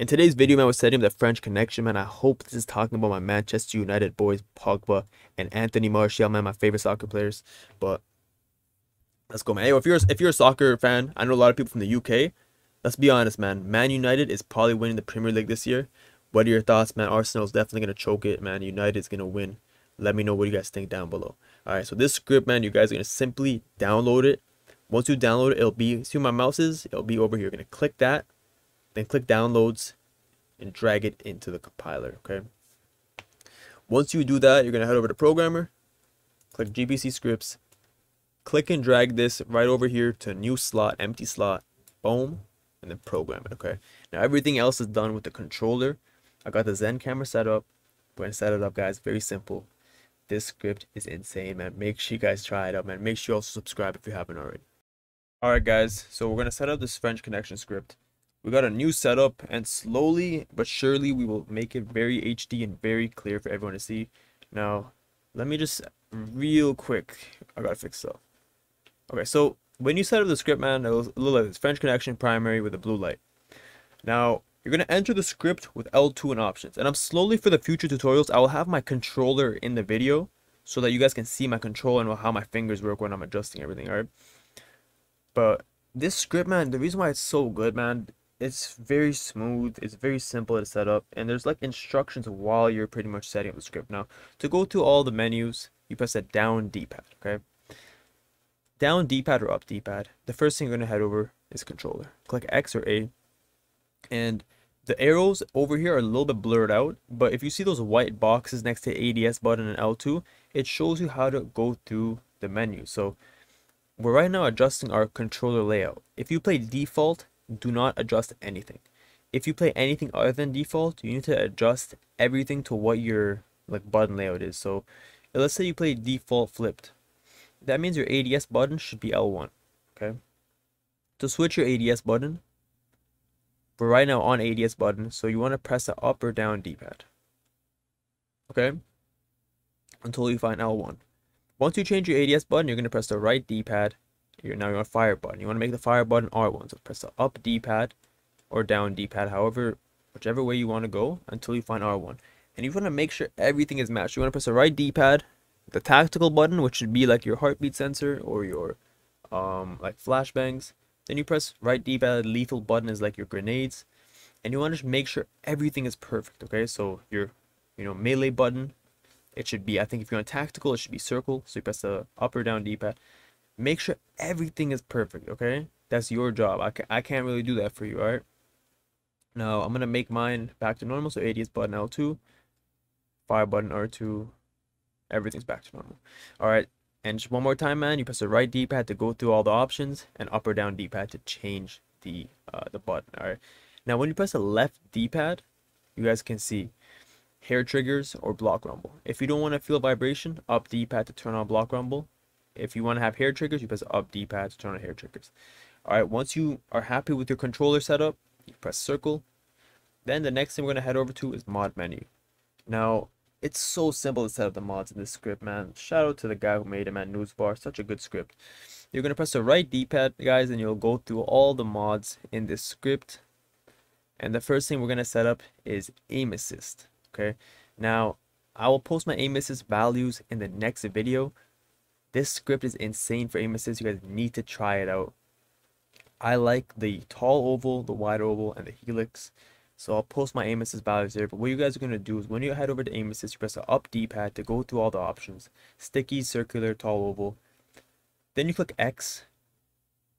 In today's video, man, we're setting up the French connection, man. I hope this is talking about my Manchester United boys, Pogba and Anthony Martial, man, my favorite soccer players. But let's go, man. Hey, if you're if you're a soccer fan, I know a lot of people from the UK. Let's be honest, man. Man United is probably winning the Premier League this year. What are your thoughts, man? Arsenal's definitely gonna choke it, man. United's gonna win. Let me know what you guys think down below. All right, so this script, man, you guys are gonna simply download it. Once you download it, it'll be see where my mouse is. It'll be over here. You're gonna click that then click downloads and drag it into the compiler, okay? Once you do that, you're going to head over to programmer, click GPC scripts, click and drag this right over here to new slot, empty slot, boom, and then program it, okay? Now everything else is done with the controller. I got the Zen camera set up. We're to set it up, guys. Very simple. This script is insane, man. Make sure you guys try it out, man. Make sure you also subscribe if you haven't already. Alright, guys. So we're going to set up this French connection script we got a new setup and slowly but surely we will make it very HD and very clear for everyone to see. Now, let me just real quick, I gotta fix stuff. Okay, so when you set up the script, man, it was a little like this French connection primary with a blue light. Now, you're going to enter the script with L2 and options. And I'm slowly, for the future tutorials, I will have my controller in the video so that you guys can see my control and how my fingers work when I'm adjusting everything, alright? But this script, man, the reason why it's so good, man, it's very smooth it's very simple to set up and there's like instructions while you're pretty much setting up the script. Now to go to all the menus you press that down d-pad okay? Down d-pad or up d-pad the first thing you're going to head over is controller. Click x or a and the arrows over here are a little bit blurred out but if you see those white boxes next to ads button and l2 it shows you how to go through the menu. So we're right now adjusting our controller layout. If you play default do not adjust anything. If you play anything other than default, you need to adjust everything to what your like button layout is. So let's say you play default flipped. That means your ADS button should be L1. Okay. To switch your ADS button, we're right now on ADS button, so you want to press the up or down D-pad. Okay? Until you find L1. Once you change your ADS button, you're going to press the right D-pad you're now you're on fire button. You want to make the fire button R1. So press the up D-pad or down D-pad, however, whichever way you want to go until you find R1. And you want to make sure everything is matched. You want to press the right D-pad, the tactical button, which should be like your heartbeat sensor or your um like flashbangs. Then you press right D-pad, lethal button is like your grenades. And you want to make sure everything is perfect, okay? So your you know melee button, it should be I think if you're on tactical, it should be circle. So you press the up or down D-pad make sure everything is perfect okay? That's your job. I, ca I can't really do that for you all right now i'm gonna make mine back to normal so ADS button l2 fire button r2 everything's back to normal. All right and just one more time man you press the right d-pad to go through all the options and up or down d-pad to change the uh, the button all right now when you press the left d-pad you guys can see hair triggers or block rumble. If you don't want to feel vibration up d-pad to turn on block rumble if you want to have hair triggers, you press up D-pad to turn on hair triggers. All right, once you are happy with your controller setup, you press circle. Then the next thing we're going to head over to is mod menu. Now, it's so simple to set up the mods in this script, man. Shout out to the guy who made it, man. Newsbar, such a good script. You're going to press the right D-pad, guys, and you'll go through all the mods in this script. And the first thing we're going to set up is aim assist, okay? Now, I will post my aim assist values in the next video, this script is insane for aim assist. You guys need to try it out. I like the tall oval, the wide oval, and the helix. So I'll post my aim assist values there. But what you guys are going to do is when you head over to aim assist, you press the up D-pad to go through all the options. Sticky, circular, tall oval. Then you click X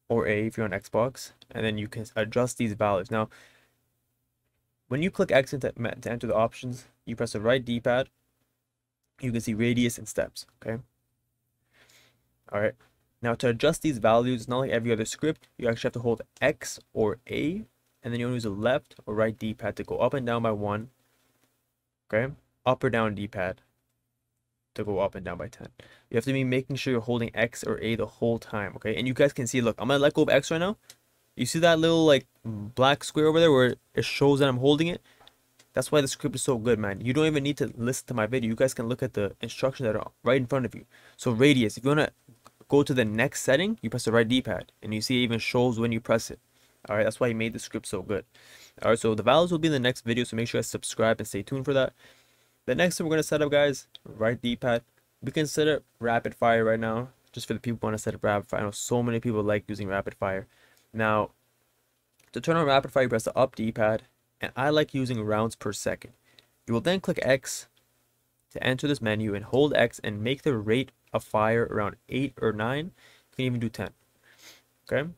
or A if you're on Xbox. And then you can adjust these values. Now, when you click X to, to enter the options, you press the right D-pad. You can see radius and steps, okay? All right. Now to adjust these values, not like every other script, you actually have to hold X or A, and then you want to use the left or right D-pad to go up and down by one. Okay, up or down D-pad to go up and down by 10. You have to be making sure you're holding X or A the whole time, okay? And you guys can see, look, I'm gonna let go of X right now. You see that little like black square over there where it shows that I'm holding it? That's why the script is so good, man. You don't even need to listen to my video. You guys can look at the instructions that are right in front of you. So radius, if you want to go to the next setting, you press the right D-pad, and you see it even shows when you press it. All right, that's why he made the script so good. All right, so the values will be in the next video, so make sure to subscribe and stay tuned for that. The next thing we're gonna set up, guys, right D-pad. We can set up rapid fire right now, just for the people who want to set up rapid fire. I know so many people like using rapid fire. Now, to turn on rapid fire, you press the up D-pad, and I like using rounds per second. You will then click X to enter this menu and hold X and make the rate of fire around 8 or 9. You can even do 10. Okay?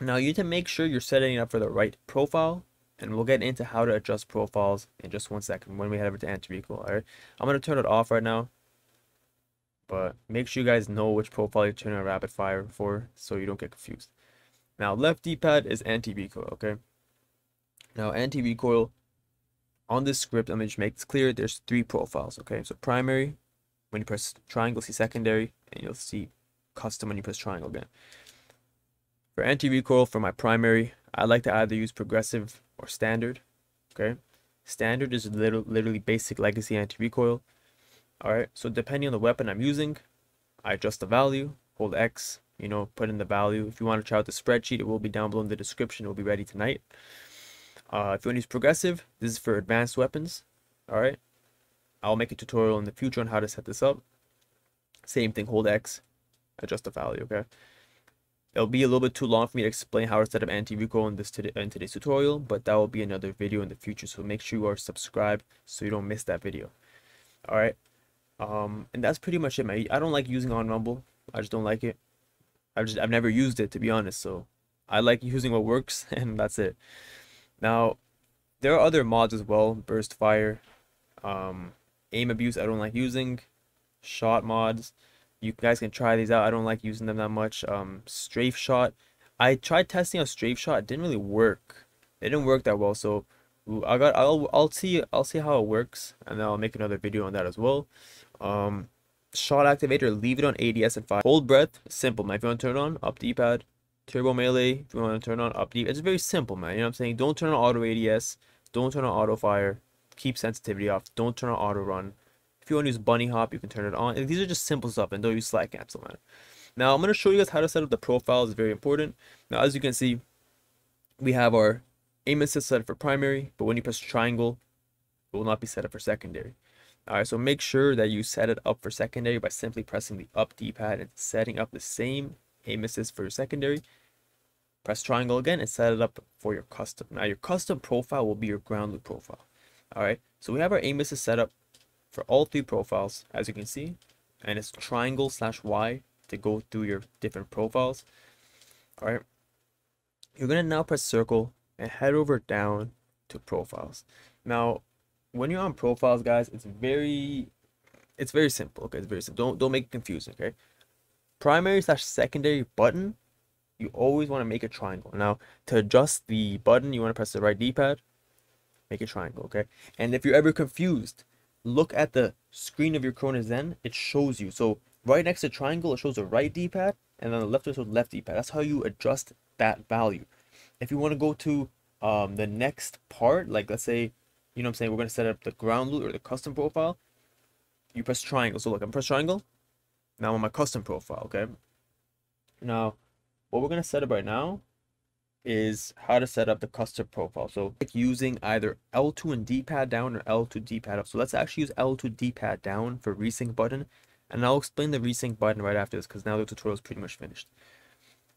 Now you need to make sure you're setting it up for the right profile and we'll get into how to adjust profiles in just one second when we head over to anti-recoil. Alright, I'm going to turn it off right now. But make sure you guys know which profile you're turning on rapid fire for so you don't get confused. Now left D-pad is anti-recoil, okay? Now anti-recoil on this script, I'm going to make this clear, there's three profiles, okay? So primary, when you press triangle, see secondary, and you'll see custom when you press triangle again. For anti-recoil, for my primary, I like to either use progressive or standard, okay? Standard is literally basic legacy anti-recoil. Alright, so depending on the weapon I'm using, I adjust the value, hold X, you know, put in the value. If you want to try out the spreadsheet, it will be down below in the description. It will be ready tonight. Uh, if you want to use progressive, this is for advanced weapons. Alright. I'll make a tutorial in the future on how to set this up. Same thing, hold X, adjust the value, okay? It'll be a little bit too long for me to explain how to set up anti-recoil in, this today, in today's tutorial, but that will be another video in the future, so make sure you are subscribed so you don't miss that video. Alright, um, and that's pretty much it, man. I don't like using on Rumble. I just don't like it. I've just I've never used it to be honest, so I like using what works, and that's it. Now, there are other mods as well. Burst fire, um, aim abuse. I don't like using. Shot mods. You guys can try these out. I don't like using them that much. Um, strafe shot. I tried testing a strafe shot. It didn't really work. It didn't work that well. So I got. I'll. I'll see. I'll see how it works, and then I'll make another video on that as well. Um, shot activator. Leave it on ADS and fire. Hold breath. Simple, man. If you want to turn on, up D-pad turbo melee if you want to turn on up deep it's very simple man you know what i'm saying don't turn on auto ads don't turn on auto fire keep sensitivity off. Don't turn on auto run if you want to use bunny hop you can turn it on. These are just simple stuff and don't use slide cancel man now i'm going to show you guys how to set up the profiles it's very important. Now as you can see we have our aim assist set for primary but when you press triangle it will not be set up for secondary. All right so make sure that you set it up for secondary by simply pressing the up d-pad and setting up the same aim assist for your secondary. Press triangle again and set it up for your custom. Now your custom profile will be your ground loot profile. All right, so we have our aim assist set up for all three profiles, as you can see, and it's triangle slash Y to go through your different profiles. All right, you're gonna now press circle and head over down to profiles. Now, when you're on profiles, guys, it's very, it's very simple. Okay, it's very simple. Don't don't make it confusing. Okay, primary slash secondary button, you always want to make a triangle. Now, to adjust the button, you want to press the right D-pad, make a triangle, okay? And if you're ever confused, look at the screen of your Cronus Zen, it shows you. So right next to triangle, it shows the right D-pad, and then the left it shows left D-pad. That's how you adjust that value. If you want to go to um, the next part, like let's say, you know what I'm saying, we're going to set up the ground loot or the custom profile, you press triangle. So look, I'm press triangle, now on my custom profile, okay? Now, what we're going to set up right now is how to set up the custom profile. So like using either L2 and D-pad down or L2 D-pad up. So let's actually use L2 D-pad down for resync button. And I'll explain the resync button right after this because now the tutorial is pretty much finished.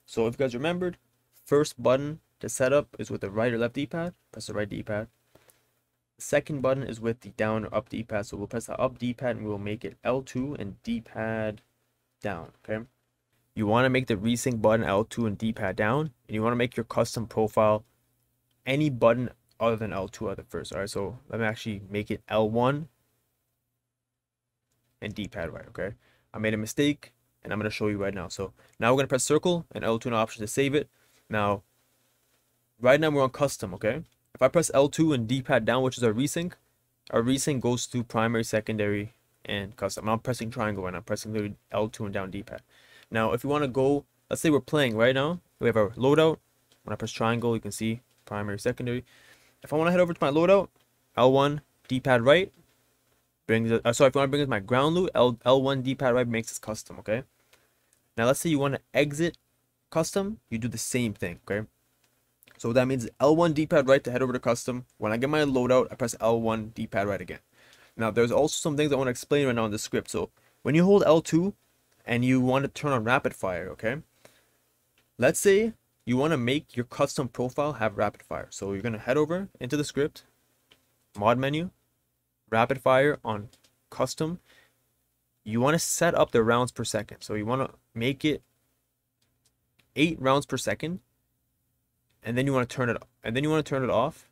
So if you guys remembered, first button to set up is with the right or left D-pad. Press the right D-pad. Second button is with the down or up D-pad. So we'll press the up D-pad and we'll make it L2 and D-pad down, okay? You want to make the resync button L2 and D-pad down, and you want to make your custom profile any button other than L2 at the first. All right, so let me actually make it L1 and D-pad right, okay? I made a mistake, and I'm going to show you right now. So now we're going to press circle and L2 and option to save it. Now, right now we're on custom, okay? If I press L2 and D-pad down, which is our resync, our resync goes through primary, secondary, and custom. I'm pressing triangle and I'm pressing the L2 and down D-pad. Now, if you want to go, let's say we're playing right now. We have our loadout. When I press triangle, you can see primary, secondary. If I want to head over to my loadout, L1, D-pad right, brings it, uh, sorry, if you want to bring it my ground loot, L, L1, D-pad right makes this custom, okay? Now, let's say you want to exit custom, you do the same thing, okay? So that means L1 D-pad right to head over to custom. When I get my loadout, I press L1 D-pad right again. Now there's also some things I want to explain right now in the script. So when you hold L2 and you want to turn on rapid fire, okay? Let's say you want to make your custom profile have rapid fire. So you're going to head over into the script, mod menu, rapid fire on custom. You want to set up the rounds per second. So you want to make it eight rounds per second. And then you want to turn it and then you want to turn it off.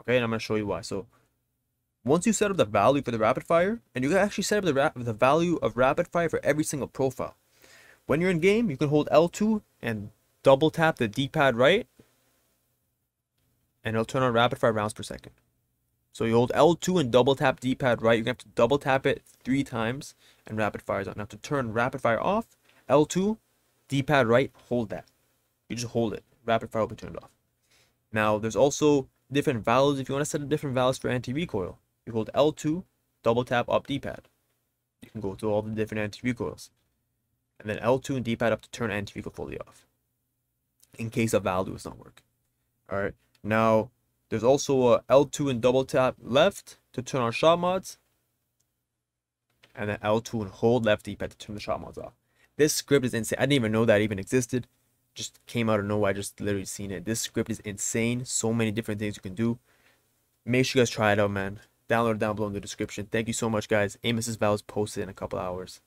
Okay, and I'm going to show you why. So once you set up the value for the rapid fire, and you can actually set up the, the value of rapid fire for every single profile. When you're in game, you can hold L2 and double tap the D-pad right, and it'll turn on rapid fire rounds per second. So you hold L2 and double tap D-pad right. You're gonna have to double tap it three times, and rapid fire is on. Now to turn rapid fire off, L2, D-pad right, hold that. You just hold it. Rapid fire will be turned off. Now there's also different values. If you want to set up different values for anti-recoil, you hold L2, double tap up D-pad. You can go through all the different anti-recoils. And then L2 and D-pad up to turn anti-recoil fully off. In case a value does not work. Alright, now there's also a L2 and double tap left to turn on shot mods. And then L2 and hold left D-pad to turn the shot mods off. This script is insane. I didn't even know that even existed. Just came out of nowhere. I just literally seen it. This script is insane. So many different things you can do. Make sure you guys try it out, man. Download it down below in the description. Thank you so much, guys. aim assist values posted in a couple hours.